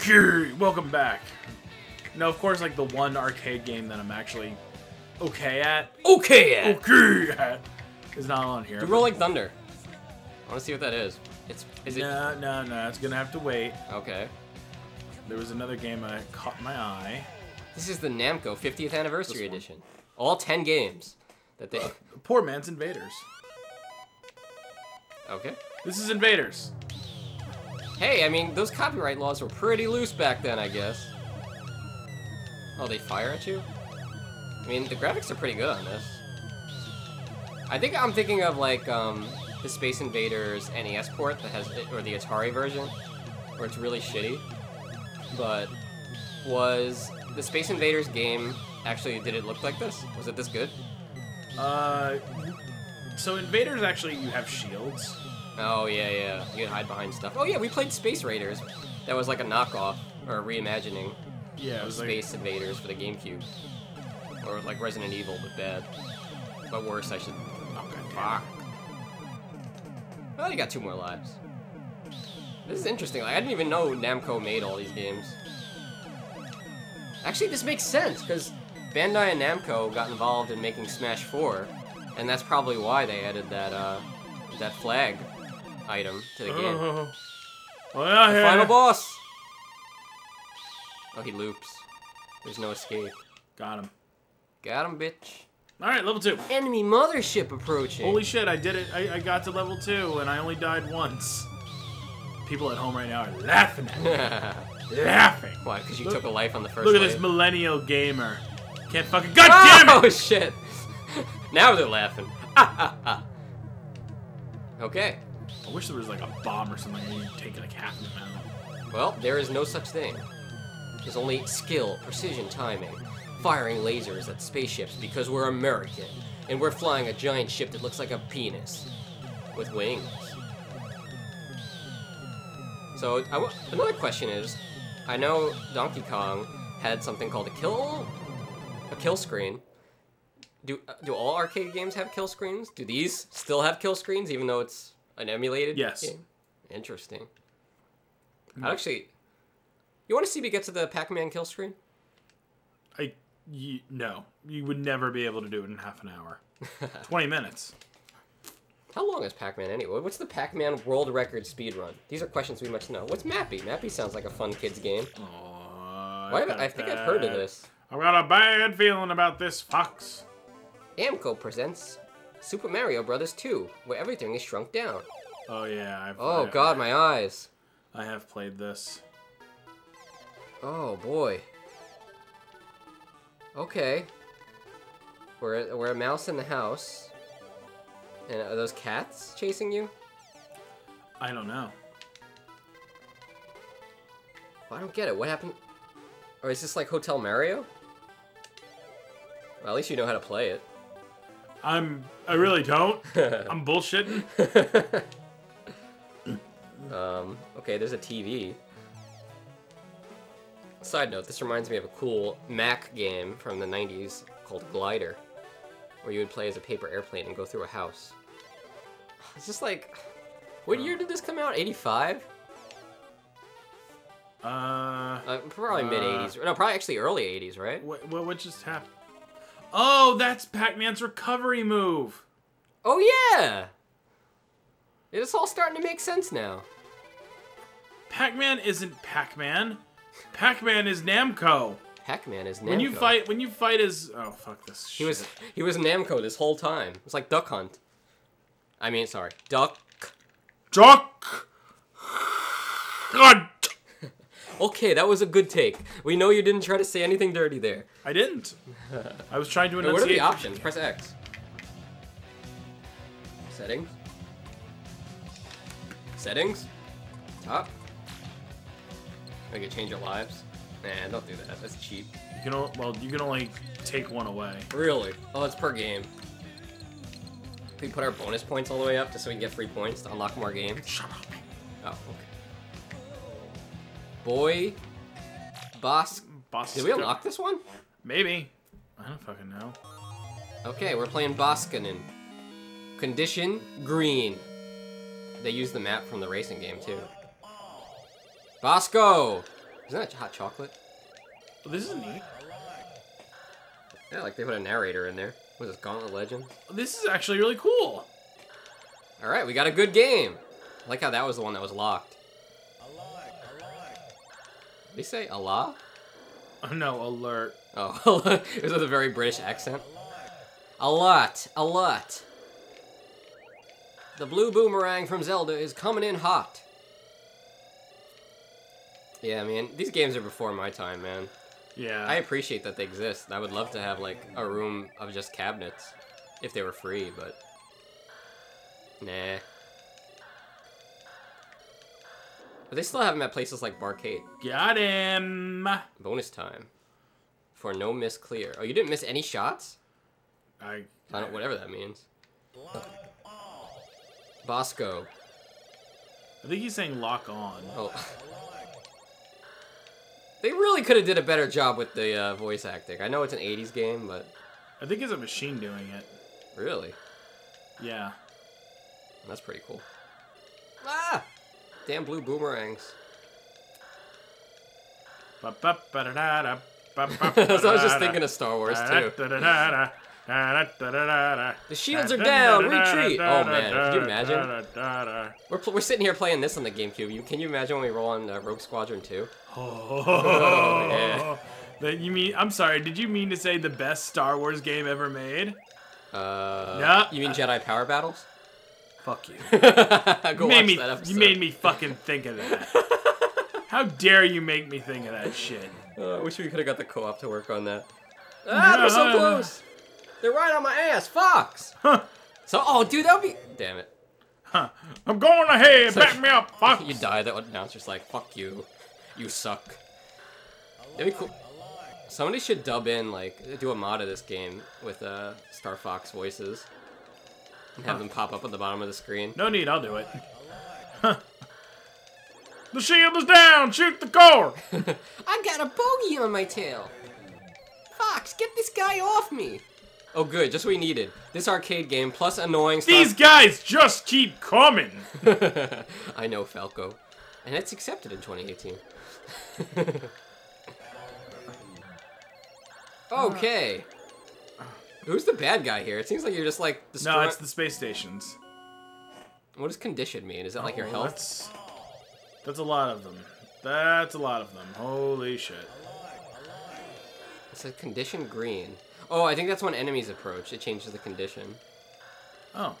Okay, welcome back. Now, of course, like the one arcade game that I'm actually okay at, Okay, yeah. okay at, is not on here. Do Roll Like Thunder. I want to see what that is. It's is it No, no, no, it's gonna have to wait. okay? There was another game that caught my eye. This is the Namco 50th Anniversary Edition. All 10 games that they. Poor man's Invaders. Okay. This is Invaders. Hey, I mean, those copyright laws were pretty loose back then, I guess. Oh, they fire at you? I mean, the graphics are pretty good on this. I think I'm thinking of, like, um, the Space Invaders NES port that has, or the Atari version, where it's really shitty. But was the Space Invaders game actually, did it look like this? Was it this good? Uh, so Invaders actually you have shields. Oh, yeah, yeah. You can hide behind stuff. Oh, yeah, we played Space Raiders. That was like a knockoff, or a reimagining. Yeah, of was like Space Invaders for the GameCube. Or like Resident Evil, but bad. But worse, I should. oh, God Fuck. Well, you got two more lives. This is interesting. Like, I didn't even know Namco made all these games. Actually, this makes sense because Bandai and Namco got involved in making Smash 4, and that's probably why they added that uh, that flag item to the game. Oh, oh yeah, The final boss. Oh, he loops. There's no escape. Got him. Got him, bitch. All right, level two. Enemy mothership approaching. Holy shit, I did it. I, I got to level two, and I only died once. People at home right now are laughing at me. laughing. Why? Because you Look- took a life on the first Look at wave? this millennial gamer. Can't fucking. God damn it! Oh it! shit! now they're laughing. okay. I wish there was like a bomb or something and you'd take like half of them. Well, there is no such thing. There's only skill, precision timing, firing lasers at spaceships because we're American and we're flying a giant ship that looks like a penis with wings. So another question is, I know Donkey Kong had something called a kill, a kill screen. Do do all arcade games have kill screens? Do these still have kill screens even though it's an emulated Yes. game? Interesting. Mm. I actually. You want to see me get to the Pac-Man kill screen? I. You, no. You would never be able to do it in half an hour. 20 minutes. How long is Pac-Man anyway? What's the Pac-Man world record speed run? These are questions we must know. What's Mappy? Mappy sounds like a fun kids game. Oh, Why have- I think I've heard of this. I've got a bad feeling about this fox. Namco presents Super Mario Brothers 2, where everything is shrunk down. Oh yeah. I've, Oh I- god, my eyes. I have played this. Oh boy. Okay. We're, we're a mouse in the house. And are those cats chasing you? I don't know. Well, I don't get it. What happened? Or is this like Hotel Mario? Well, at least you know how to play it. I'm. I really don't. I'm bullshitting. Um, okay, there's a TV. Side note, this reminds me of a cool Mac game from the 90s called Glider, where you would play as a paper airplane and go through a house. It's just like, what year did this come out? 85? Uh. Uh, probably Uh, mid 80s. No, probably actually early 80s, right? What, what, what just happened? Oh, that's Pac-Man's recovery move. Oh, yeah! It's all starting to make sense now. Pac-Man isn't Pac-Man. Pac-Man is Namco. Pac-Man is Namco. When you fight, when you fight as oh fuck this. Shit. He was he was Namco this whole time. It's like Duck Hunt. I mean, sorry, Duck. Duck. God, Okay, that was a good take. We know you didn't try to say anything dirty there. I didn't. I was trying to Wait, what are the options? Press X. Settings. Settings. Top. I can change your lives. Nah, don't do that. That's cheap. You can o- well, you can only take one away. Really? Oh, it's per game. We put our bonus points all the way up just so we can get free points to unlock more games. Shut up. Oh, okay. Boy, boss. Boss. Did we unlock this one? Maybe. I don't fucking know. Okay, we're playing Bosconian. Condition green. They use the map from the racing game too. Bosco! Isn't that hot chocolate? This is neat. Yeah, like they put a narrator in there. Was this Gauntlet Legend? This is actually really cool. All right, we got a good game. I like how that was the one that was locked. Did he say Allah? Oh, no, alert. Oh, it was with a very British accent. A lot, a lot. The blue boomerang from Zelda is coming in hot. Yeah, man, these games are before my time, man. Yeah. I appreciate that they exist. I would love to have like a room of just cabinets if they were free, but nah. But they still have them at places like Barcade. Got him. Bonus time for no miss clear. Oh, you didn't miss any shots? I. I don't. Whatever that means. Bosco. I think he's saying lock on. Oh. They really could have did a better job with the uh, voice acting. I know it's an 80s game, but I think it's a machine doing it. really, Yeah. that's pretty cool. Ah! Damn blue boomerangs. so I was just thinking of Star Wars too. The shields are down, retreat! Oh, man, could you imagine? We're, pl- we're sitting here playing this on the GameCube. You, can you imagine when we roll on uh, Rogue Squadron 2? Oh, yeah. That you mean? I'm sorry. Did you mean to say the best Star Wars game ever made? Uh, Yeah. You mean Jedi Power Battles? Fuck you. Go You made watch me. that episode. You made me fucking think of that. How dare you make me think of that shit? Uh, I wish we could have got the co-op to work on that. Ah, they're so close. They're right on my ass, Fox. Huh. So, oh, dude, that would be. Damn it. Huh. I'm going ahead. Back me up. Fuck. You die. That announcer's like, "Fuck you, you suck." That'd be cool. Somebody should dub in like do a mod of this game with uh, Star Fox voices and have Huh. them pop up at the bottom of the screen. No need. I'll do it. Huh. The shield is down. Shoot the core. I got a bogey on my tail. Fox, get this guy off me. Oh, good. Just what we needed. This arcade game plus annoying Star These guys just keep coming. I know Falco, and it's accepted in 2018. okay. Who's the bad guy here? It seems like you're just like No, it's the space stations. What does condition mean? Is that like your Oh, health? That's, that's a lot of them. That's a lot of them. Holy shit. It says condition green. Oh, I think that's when enemies approach. It changes the condition. Oh.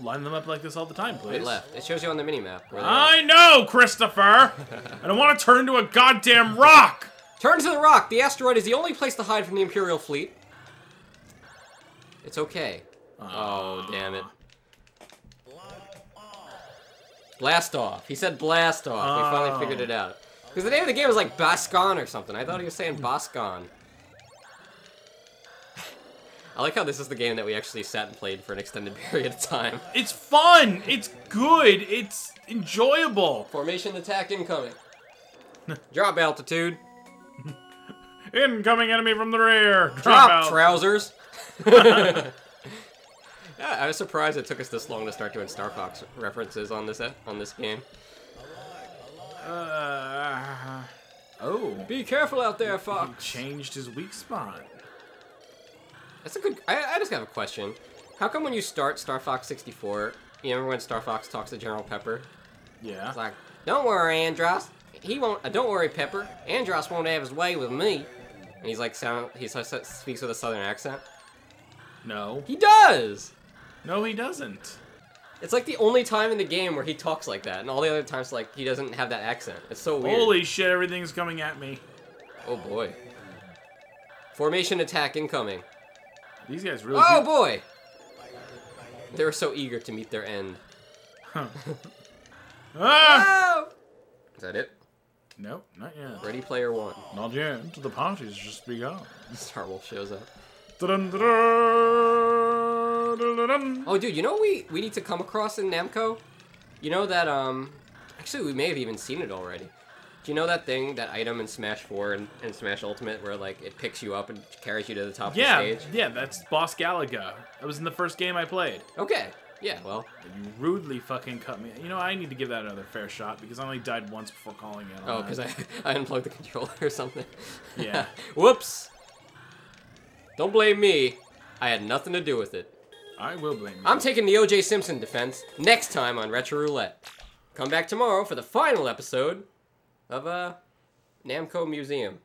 Line them up like this all the time, please. Right left. It shows you on the minimap. where. I know, Christopher! I don't want to turn to a goddamn rock! Turn to the rock. The asteroid is the only place to hide from the Imperial fleet. It's okay. Oh, damn it. Blast off. He said blast off. We finally Oh. figured it out. Because the name of the game was like Bascon or something. I thought he was saying Bascon. I like how this is the game that we actually sat and played for an extended period of time. It's fun! It's good! It's enjoyable! Formation attack incoming. Drop altitude. Incoming enemy from the rear! Drop out. trousers. yeah, I was surprised it took us this long to start doing Star Fox references on this on this game. Uh, oh. Be careful out there, Fox. Changed his weak spot. That's a good. I, I just have a question. How come when you start Star Fox 64, you remember when Star Fox talks to General Pepper? Yeah. It's like, "Don't worry, Andross. He won't. Uh, don't worry, Pepper. Andross won't have his way with me." And he's like, sound. He speaks with a southern accent. No. He does. No, he doesn't. It's like the only time in the game where he talks like that, and all the other times, like he doesn't have that accent. It's so weird. Holy shit, everything's coming at me. Oh boy. Formation attack incoming. These guys really Oh do- boy! They were so eager to meet their end. Ah! Oh! Is that it? Nope, not yet. Ready Player One. Not yet. The party's just begun. Star Wolf shows up. Dun, dun, dun. Oh, dude, you know we we need to come across in Namco? You know that um, actually we may have even seen it already. Do you know that thing, that item in Smash 4 and, and Smash Ultimate, where like it picks you up and carries you to the top Yeah, of the stage? yeah, that's Boss Galaga. That was in the first game I played. Okay. Yeah, well, You rudely fucking cut me. You know, I need to give that another fair shot because I only died once before calling it. oh, because I, I unplugged the controller or something. Yeah. Whoops. Don't blame me. I had nothing to do with it. I will blame you. I'm taking the O.J. Simpson defense next time on Retro Roulette. Come back tomorrow for the final episode of uh, Namco Museum.